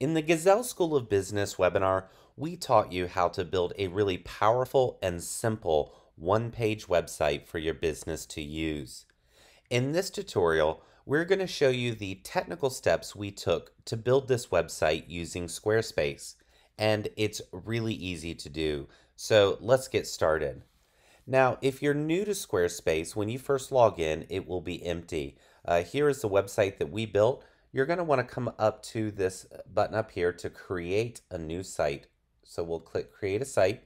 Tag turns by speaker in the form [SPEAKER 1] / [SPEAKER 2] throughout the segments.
[SPEAKER 1] In the Gazelle School of Business webinar, we taught you how to build a really powerful and simple one-page website for your business to use. In this tutorial, we're going to show you the technical steps we took to build this website using Squarespace, and it's really easy to do. So let's get started. Now, if you're new to Squarespace, when you first log in, it will be empty. Uh, here is the website that we built you're going to want to come up to this uh, button up here to create a new site. So we'll click create a site.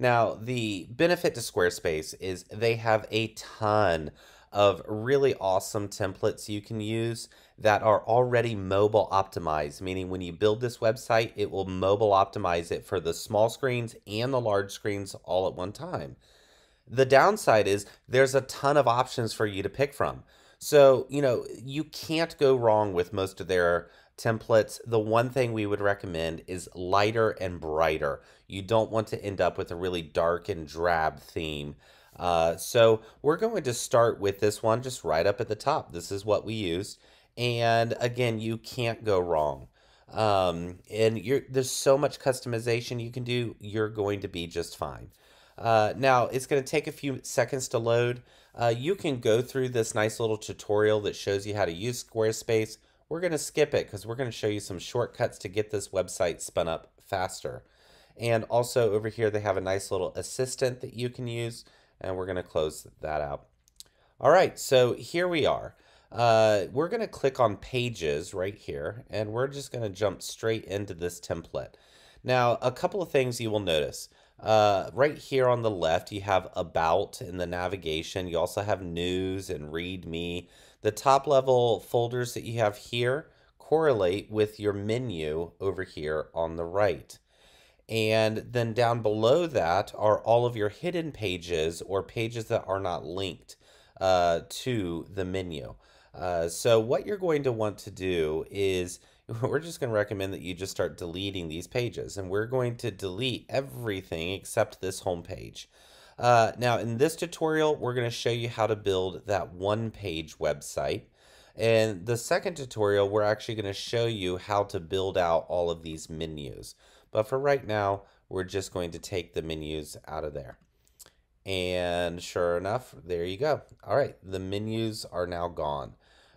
[SPEAKER 1] Now, the benefit to Squarespace is they have a ton of really awesome templates you can use that are already mobile optimized, meaning when you build this website, it will mobile optimize it for the small screens and the large screens all at one time. The downside is there's a ton of options for you to pick from. So, you know, you can't go wrong with most of their templates. The one thing we would recommend is lighter and brighter. You don't want to end up with a really dark and drab theme. Uh, so we're going to start with this one just right up at the top. This is what we used. And again, you can't go wrong. Um, and there's so much customization you can do. You're going to be just fine. Uh, now, it's going to take a few seconds to load. Uh, you can go through this nice little tutorial that shows you how to use Squarespace. We're going to skip it because we're going to show you some shortcuts to get this website spun up faster. And also over here, they have a nice little assistant that you can use, and we're going to close that out. All right, so here we are. Uh, we're going to click on pages right here, and we're just going to jump straight into this template. Now, a couple of things you will notice. Uh, right here on the left, you have About in the navigation. You also have News and Read Me. The top level folders that you have here correlate with your menu over here on the right. And then down below that are all of your hidden pages or pages that are not linked uh, to the menu. Uh, so what you're going to want to do is we're just going to recommend that you just start deleting these pages. And we're going to delete everything except this home page. Uh, now, in this tutorial, we're going to show you how to build that one-page website. And the second tutorial, we're actually going to show you how to build out all of these menus. But for right now, we're just going to take the menus out of there. And sure enough, there you go. All right, the menus are now gone.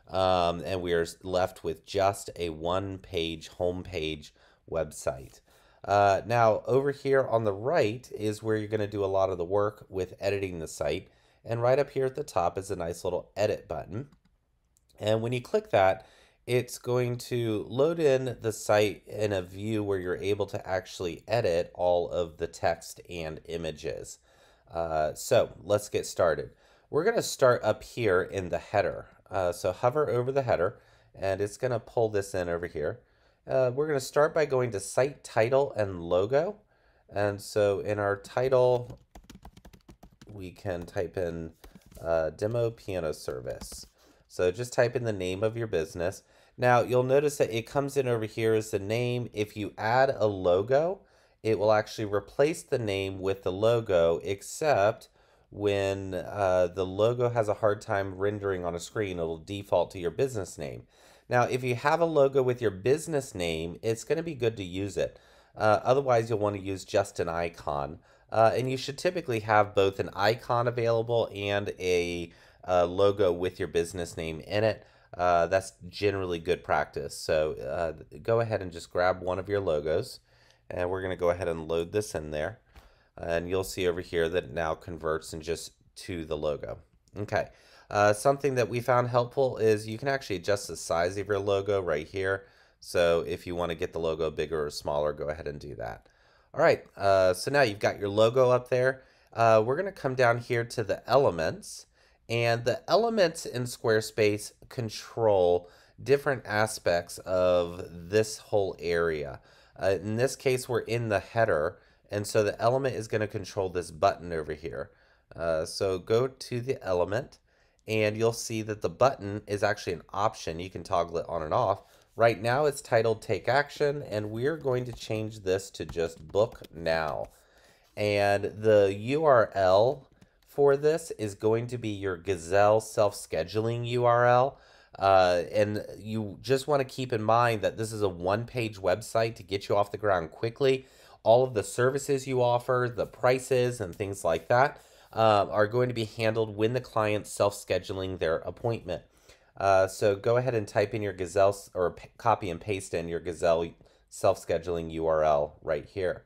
[SPEAKER 1] Um, and we are left with just a one page homepage website. Uh, now, over here on the right is where you're going to do a lot of the work with editing the site. And right up here at the top is a nice little edit button. And when you click that, it's going to load in the site in a view where you're able to actually edit all of the text and images. Uh, so let's get started. We're going to start up here in the header. Uh, so hover over the header and it's going to pull this in over here. Uh, we're going to start by going to site title and logo. And so in our title, we can type in uh, demo piano service. So just type in the name of your business. Now you'll notice that it comes in over here as the name. If you add a logo, it will actually replace the name with the logo, except when uh, the logo has a hard time rendering on a screen, it'll default to your business name. Now, if you have a logo with your business name, it's going to be good to use it. Uh, otherwise, you'll want to use just an icon. Uh, and you should typically have both an icon available and a uh, logo with your business name in it. Uh, that's generally good practice. So uh, go ahead and just grab one of your logos. And we're going to go ahead and load this in there and you'll see over here that it now converts and just to the logo. Okay, uh, something that we found helpful is you can actually adjust the size of your logo right here. So if you want to get the logo bigger or smaller, go ahead and do that. All right, uh, so now you've got your logo up there. Uh, we're going to come down here to the elements. And the elements in Squarespace control different aspects of this whole area. Uh, in this case, we're in the header. And so the element is going to control this button over here. Uh, so go to the element and you'll see that the button is actually an option. You can toggle it on and off. Right now it's titled Take Action and we're going to change this to just Book Now. And the URL for this is going to be your Gazelle self-scheduling URL. Uh, and you just want to keep in mind that this is a one page website to get you off the ground quickly. All of the services you offer, the prices, and things like that uh, are going to be handled when the client's self scheduling their appointment. Uh, so go ahead and type in your Gazelle or copy and paste in your Gazelle self scheduling URL right here.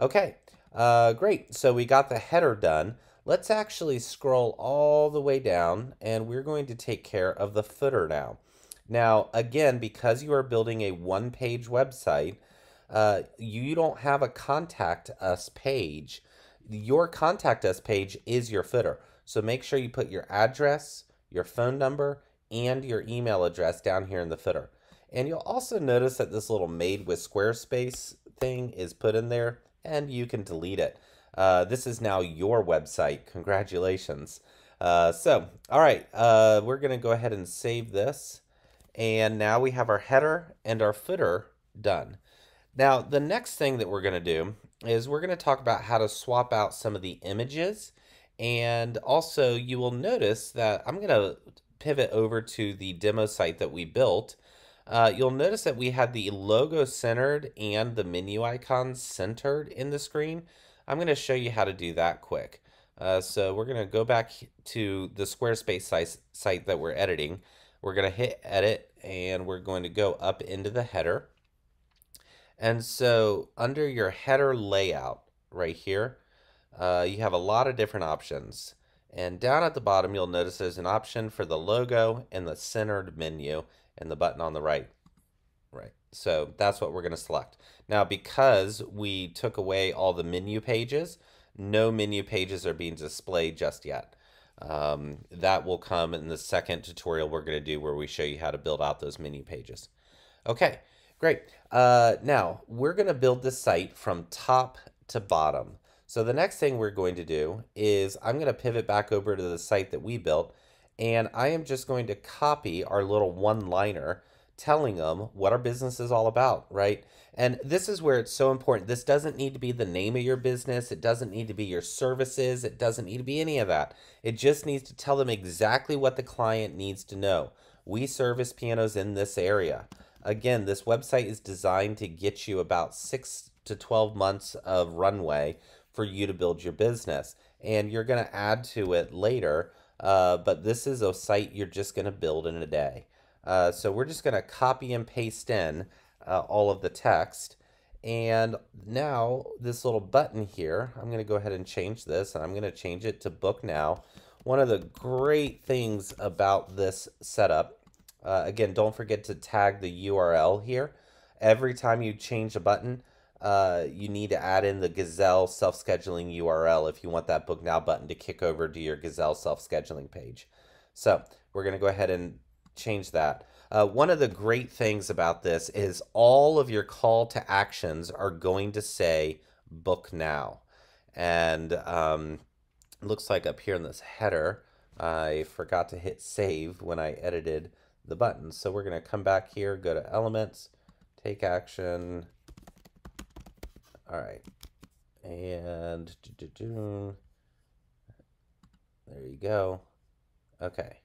[SPEAKER 1] Okay, uh, great. So we got the header done. Let's actually scroll all the way down and we're going to take care of the footer now. Now, again, because you are building a one page website, uh, you don't have a contact us page. Your contact us page is your footer. So make sure you put your address, your phone number, and your email address down here in the footer. And you'll also notice that this little made with Squarespace thing is put in there and you can delete it. Uh, this is now your website. Congratulations. Uh, so, all right, uh, we're going to go ahead and save this. And now we have our header and our footer done. Now, the next thing that we're going to do is we're going to talk about how to swap out some of the images. And also, you will notice that I'm going to pivot over to the demo site that we built. Uh, you'll notice that we had the logo centered and the menu icons centered in the screen. I'm going to show you how to do that quick. Uh, so we're going to go back to the Squarespace site that we're editing. We're going to hit edit and we're going to go up into the header. And so under your header layout right here, uh, you have a lot of different options. And down at the bottom, you'll notice there's an option for the logo and the centered menu and the button on the right. Right. So that's what we're going to select. Now, because we took away all the menu pages, no menu pages are being displayed just yet. Um, that will come in the second tutorial we're going to do where we show you how to build out those menu pages. Okay, great. Uh, now, we're going to build this site from top to bottom. So the next thing we're going to do is I'm going to pivot back over to the site that we built and I am just going to copy our little one-liner telling them what our business is all about, right? And this is where it's so important. This doesn't need to be the name of your business. It doesn't need to be your services. It doesn't need to be any of that. It just needs to tell them exactly what the client needs to know. We service pianos in this area. Again, this website is designed to get you about six to 12 months of runway for you to build your business. And you're going to add to it later uh, but this is a site you're just going to build in a day. Uh, so we're just going to copy and paste in uh, all of the text. And now this little button here, I'm going to go ahead and change this and I'm going to change it to book now. One of the great things about this setup, uh, again, don't forget to tag the URL here. Every time you change a button, uh, you need to add in the Gazelle self-scheduling URL if you want that book now button to kick over to your Gazelle self-scheduling page. So we're going to go ahead and change that. Uh, one of the great things about this is all of your call to actions are going to say book now. And um, looks like up here in this header, I forgot to hit save when I edited the button. So we're going to come back here, go to elements, take action, all right. And there you go. Okay.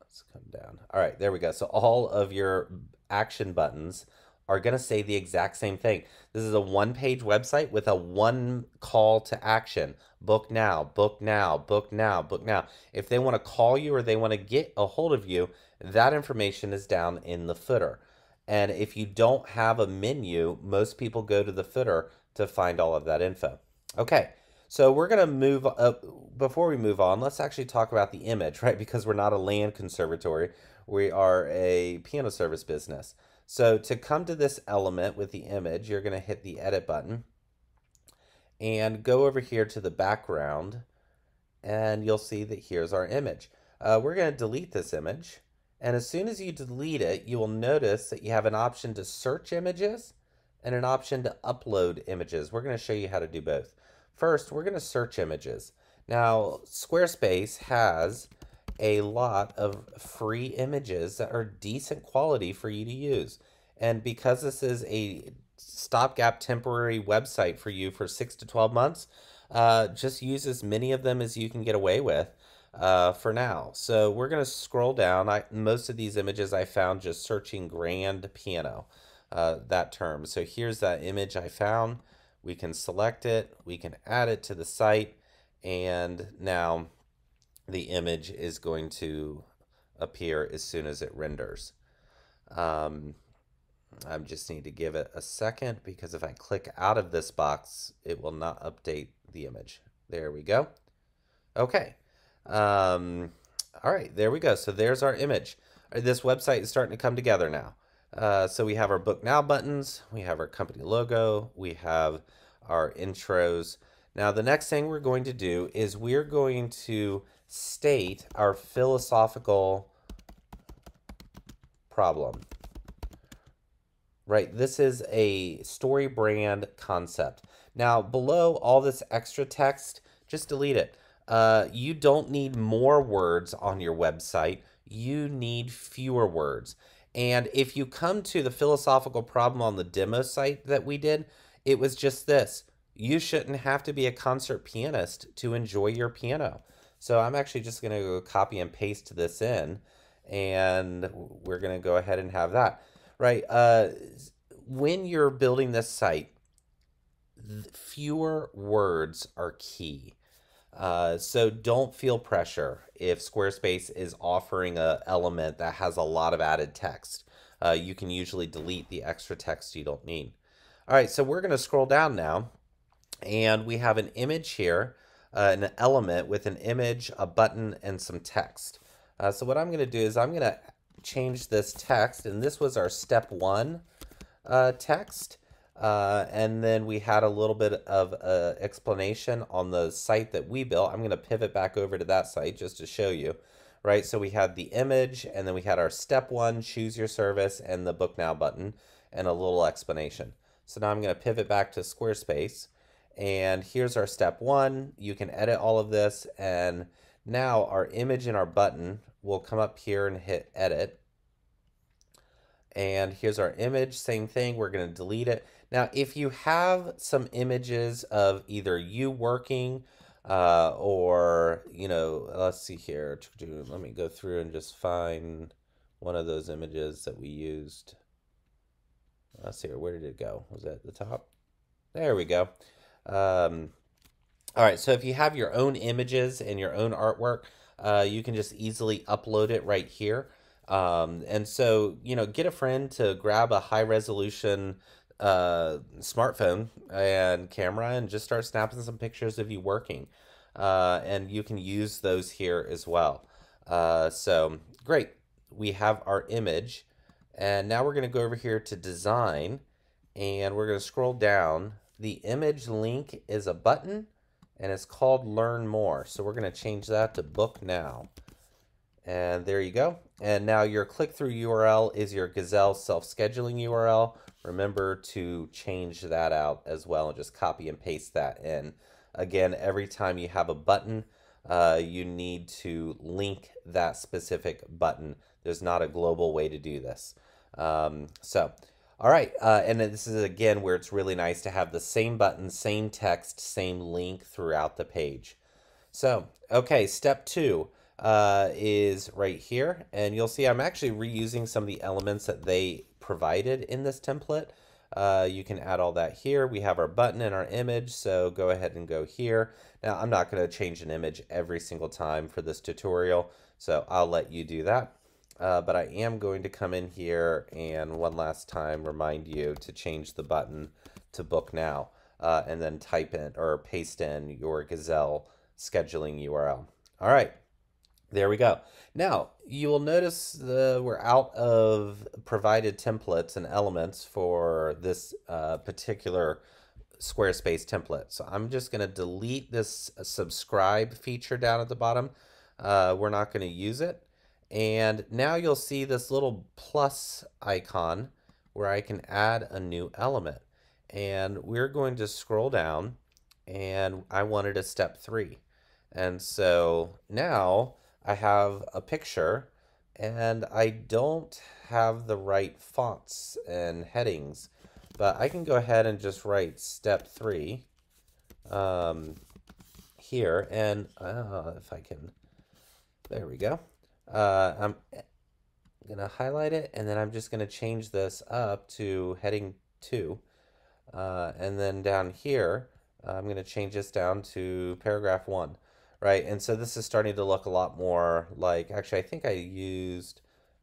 [SPEAKER 1] Let's come down. All right, there we go. So all of your action buttons are going to say the exact same thing. This is a one-page website with a one call to action. Book now, book now, book now, book now. If they want to call you or they want to get a hold of you, that information is down in the footer. And if you don't have a menu, most people go to the footer to find all of that info. Okay, so we're going to move up. Before we move on, let's actually talk about the image, right? Because we're not a land conservatory, we are a piano service business. So to come to this element with the image, you're going to hit the edit button and go over here to the background and you'll see that here's our image. Uh, we're going to delete this image and as soon as you delete it, you will notice that you have an option to search images and an option to upload images. We're going to show you how to do both. First, we're going to search images. Now, Squarespace has a lot of free images that are decent quality for you to use. And because this is a stopgap temporary website for you for six to 12 months, uh, just use as many of them as you can get away with. uh, for now. So we're going to scroll down. I, most of these images I found just searching grand piano, uh, that term. So here's that image I found. We can select it, we can add it to the site, and now the image is going to appear as soon as it renders. Um, I just need to give it a second because if I click out of this box, it will not update the image. There we go. Okay. Um, all right, there we go. So there's our image. This website is starting to come together now. Uh, so we have our book now buttons, we have our company logo, we have our intros. Now the next thing we're going to do is we're going to state our philosophical problem. Right, this is a story brand concept. Now below all this extra text, just delete it. Uh, you don't need more words on your website. You need fewer words. And if you come to the philosophical problem on the demo site that we did, it was just this. You shouldn't have to be a concert pianist to enjoy your piano. So I'm actually just going to copy and paste this in and we're going to go ahead and have that. Right. Uh, when you're building this site, fewer words are key. Uh, so don't feel pressure if Squarespace is offering a element that has a lot of added text. Uh, you can usually delete the extra text you don't need. All right, so we're going to scroll down now, and we have an image here, uh, an element with an image, a button, and some text. Uh, so what I'm going to do is I'm going to change this text, and this was our step one uh, text. Uh, and then we had a little bit of uh, explanation on the site that we built. I'm going to pivot back over to that site just to show you, right? So we had the image, and then we had our step one, choose your service, and the book now button, and a little explanation. So now I'm going to pivot back to Squarespace, and here's our step one. You can edit all of this, and now our image and our button will come up here and hit edit. And here's our image, same thing, we're going to delete it. Now, if you have some images of either you working uh, or, you know, let's see here. Let me go through and just find one of those images that we used. Let's see here. Where did it go? Was it at the top? There we go. Um, all right. So if you have your own images and your own artwork, uh, you can just easily upload it right here. Um, and so, you know, get a friend to grab a high resolution uh, smartphone and camera and just start snapping some pictures of you working. Uh, and you can use those here as well. Uh, so great. We have our image. And now we're going to go over here to design and we're going to scroll down. The image link is a button and it's called learn more. So we're going to change that to book now. And there you go. And now your click-through URL is your Gazelle self-scheduling URL. Remember to change that out as well and just copy and paste that in. Again, every time you have a button, uh, you need to link that specific button. There's not a global way to do this. Um, so, all right, uh, and this is again where it's really nice to have the same button, same text, same link throughout the page. So, okay, step two uh, is right here. And you'll see I'm actually reusing some of the elements that they provided in this template. Uh, you can add all that here. We have our button and our image, so go ahead and go here. Now, I'm not going to change an image every single time for this tutorial, so I'll let you do that. Uh, but I am going to come in here and one last time remind you to change the button to book now uh, and then type in or paste in your Gazelle scheduling URL. All right. There we go. Now, you will notice the, we're out of provided templates and elements for this uh, particular Squarespace template. So I'm just going to delete this subscribe feature down at the bottom. Uh, we're not going to use it. And now you'll see this little plus icon where I can add a new element. And we're going to scroll down and I wanted a step three. And so now I have a picture and I don't have the right fonts and headings, but I can go ahead and just write step three um, here. And uh, if I can There we go. Uh, I'm to highlight it and then I'm just to change this up to heading 2. Uh, and then down here, I'm to change this down to paragraph 1. Right, and so this is starting to look a lot more like, actually I think I used,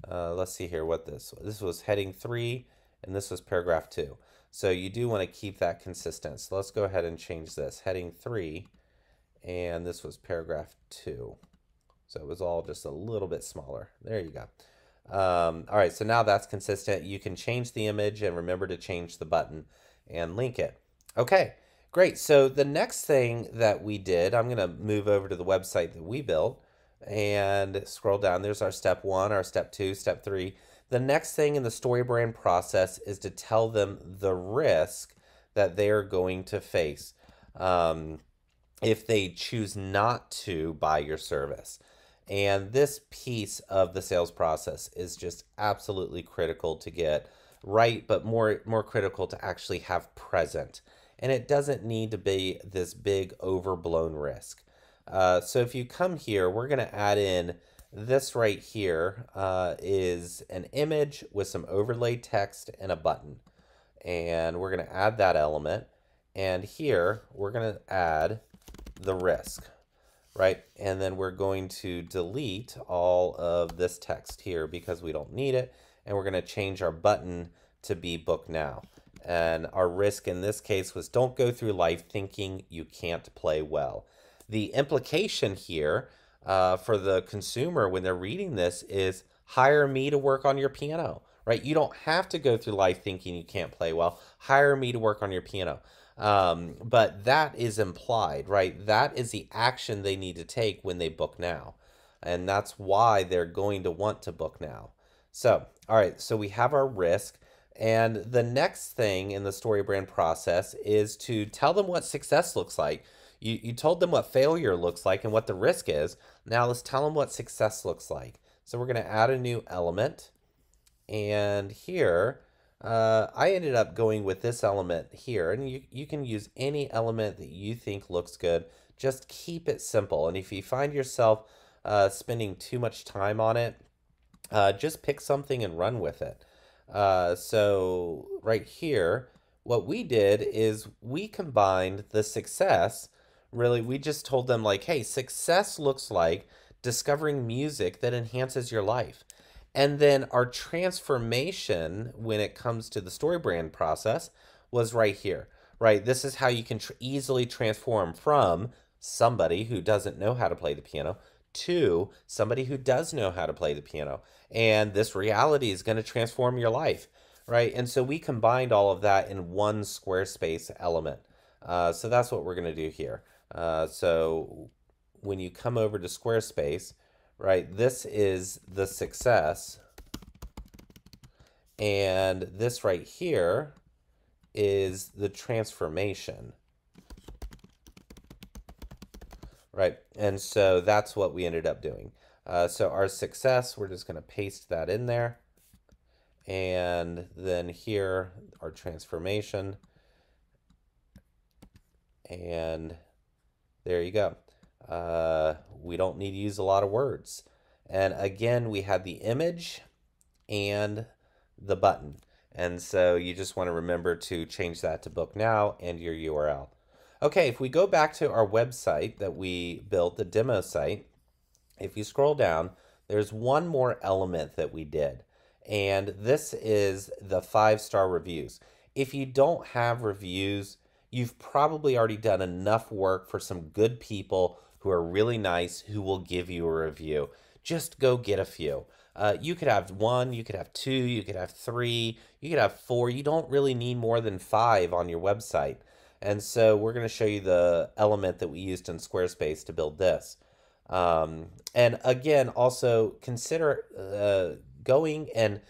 [SPEAKER 1] uh, let's see here what this, this was heading 3 and this was paragraph 2. So you do want to keep that consistent. So let's go ahead and change this. Heading 3, and this was paragraph 2. So it was all just a little bit smaller. There you go. Um, all right, so now that's consistent. You can change the image and remember to change the button and link it. Okay, great. So the next thing that we did, I'm going to move over to the website that we built and scroll down. There's our step one, our step two, step three. The next thing in the story brand process is to tell them the risk that they are going to face um, if they choose not to buy your service. And this piece of the sales process is just absolutely critical to get right, but more more critical to actually have present. And it doesn't need to be this big overblown risk. Uh, so if you come here, we're going to add in this right here uh, is an image with some overlay text and a button. And we're going to add that element. And here, we're going to add the risk, right? And then we're going to delete all of this text here because we don't need it. And we're going to change our button to be book now. And our risk in this case was don't go through life thinking you can't play well. The implication here uh, for the consumer when they're reading this is hire me to work on your piano, right? You don't have to go through life thinking you can't play well. Hire me to work on your piano. Um, but that is implied, right? That is the action they need to take when they book now. And that's why they're going to want to book now. So, all right, so we have our risk. And the next thing in the story brand process is to tell them what success looks like. You, you told them what failure looks like and what the risk is. Now let's tell them what success looks like. So we're going to add a new element. And here, uh, I ended up going with this element here. And you, you can use any element that you think looks good. Just keep it simple. And if you find yourself uh, spending too much time on it, uh, just pick something and run with it. Uh, so right here, what we did is we combined the success really we just told them like hey success looks like discovering music that enhances your life and then our transformation when it comes to the story brand process was right here right? This is how you can tr easily transform from somebody who doesn't know how to play the piano to somebody who does know how to play the piano. And this reality is going to transform your life right? And so we combined all of that in one squarespace element. Uh, so that's what we're going to do here. Uh, so when you come over to Squarespace, right, this is the success. And this right here is the transformation. Right, and so that's what we ended up doing. Uh, so our success, we're just going to paste that in there. And then here, our transformation. And there you go. Uh, we don't need to use a lot of words. And again, we had the image and the button. And so you just want to remember to change that to book now and your URL. Okay, if we go back to our website that we built, the demo site, if you scroll down, there's one more element that we did. And this is the five-star reviews. If you don't have reviews, you've probably already done enough work for some good people who are really nice who will give you a review. Just go get a few. Uh, you could have one, you could have two, you could have three, you could have four. You don't really need more than five on your website. And so we're going to show you the element that we used in Squarespace to build this. Um, and again, also consider uh, going and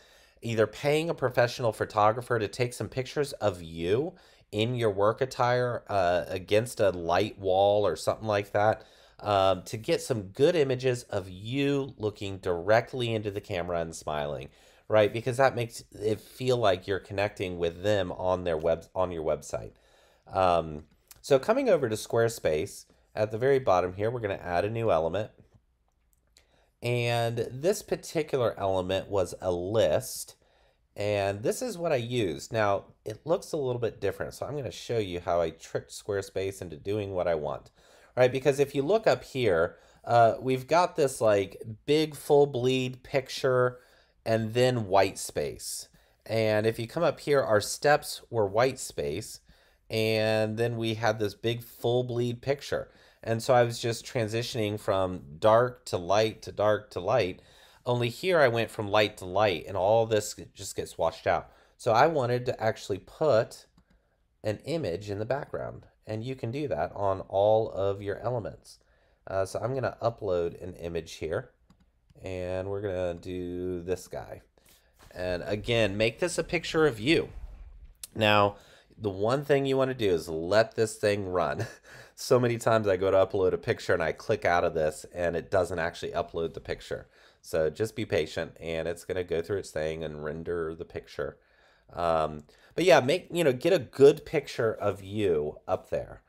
[SPEAKER 1] either paying a professional photographer to take some pictures of you in your work attire uh, against a light wall or something like that um, to get some good images of you looking directly into the camera and smiling right because that makes it feel like you're connecting with them on their web on your website um, so coming over to squarespace at the very bottom here we're going to add a new element And this particular element was a list. And this is what I used. Now, it looks a little bit different. So I'm going to show you how I tricked Squarespace into doing what I want. Right? Because if you look up here, uh, we've got this like big full bleed picture and then white space. And if you come up here, our steps were white space. And then we had this big full bleed picture. And so I was just transitioning from dark to light to dark to light. Only here I went from light to light and all this just gets washed out. So I wanted to actually put an image in the background. And you can do that on all of your elements. Uh, so I'm going to upload an image here. And we're going to do this guy. And again, make this a picture of you. Now, the one thing you want to do is let this thing run. so many times I go to upload a picture and I click out of this and it doesn't actually upload the picture. So just be patient and it's going to go through its thing and render the picture. Um, but yeah, make, you know, get a good picture of you up there.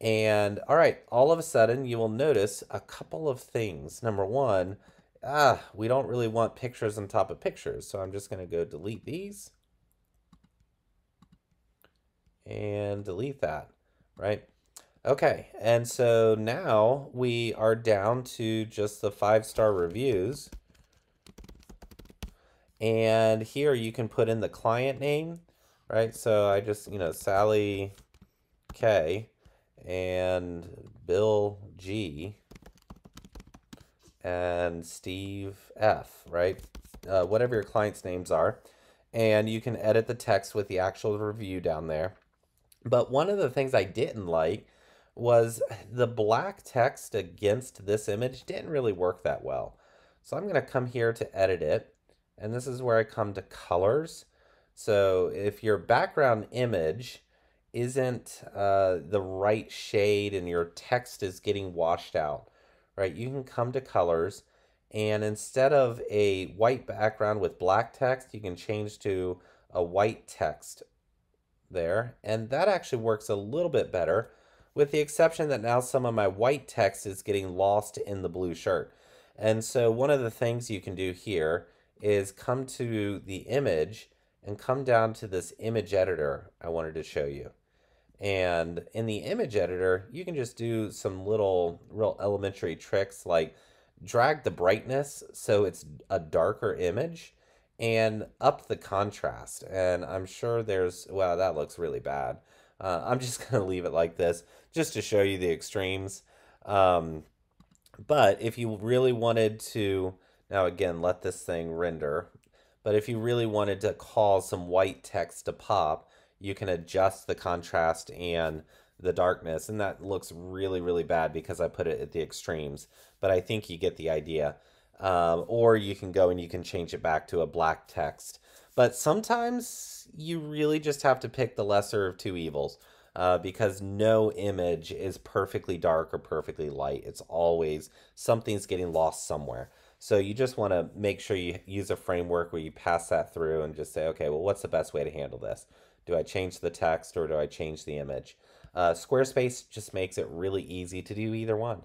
[SPEAKER 1] And all right, all of a sudden you will notice a couple of things. Number one, ah, we don't really want pictures on top of pictures. So I'm just going to go delete these and delete that, right? Okay, and so now we are down to just the five-star reviews. And here you can put in the client name, right? So I just, you know, Sally K and Bill G and Steve F, right? Uh, whatever your client's names are. And you can edit the text with the actual review down there. But one of the things I didn't like was the black text against this image didn't really work that well. So I'm going to come here to edit it. And this is where I come to colors. So if your background image isn't uh, the right shade and your text is getting washed out, right, you can come to colors. And instead of a white background with black text, you can change to a white text there. And that actually works a little bit better with the exception that now some of my white text is getting lost in the blue shirt. And so one of the things you can do here is come to the image and come down to this image editor I wanted to show you. And in the image editor, you can just do some little real elementary tricks like drag the brightness so it's a darker image and up the contrast. And I'm sure there's, well, that looks really bad. Uh, I'm just going to leave it like this just to show you the extremes. Um, but if you really wanted to, now again, let this thing render. But if you really wanted to cause some white text to pop, you can adjust the contrast and the darkness. And that looks really, really bad because I put it at the extremes. But I think you get the idea. Um, or you can go and you can change it back to a black text. But sometimes you really just have to pick the lesser of two evils uh, because no image is perfectly dark or perfectly light. It's always something's getting lost somewhere. So you just want to make sure you use a framework where you pass that through and just say, okay, well, what's the best way to handle this? Do I change the text or do I change the image? Uh, Squarespace just makes it really easy to do either one.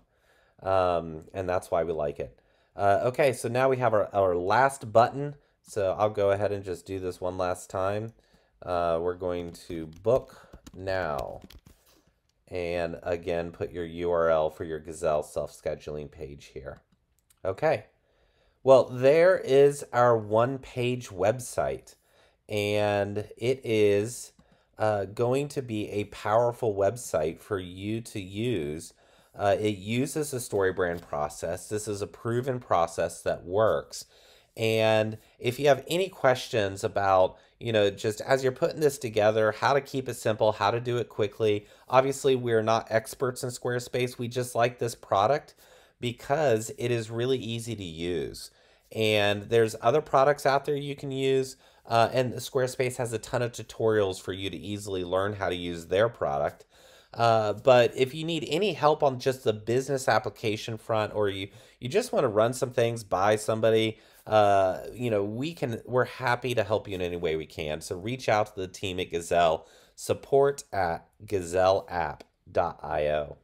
[SPEAKER 1] Um, and that's why we like it. Uh, okay, so now we have our, our last button. So I'll go ahead and just do this one last time. Uh, we're going to book now. And again, put your URL for your Gazelle self-scheduling page here. Okay. Well, there is our one-page website. And it is uh, going to be a powerful website for you to use uh, it uses the StoryBrand process. This is a proven process that works. And if you have any questions about, you know, just as you're putting this together, how to keep it simple, how to do it quickly, obviously we're not experts in Squarespace. We just like this product because it is really easy to use. And there's other products out there you can use. Uh, and Squarespace has a ton of tutorials for you to easily learn how to use their product. Uh, but if you need any help on just the business application front, or you you just want to run some things by somebody, uh, you know, we can. We're happy to help you in any way we can. So reach out to the team at Gazelle. Support at gazelleapp.io.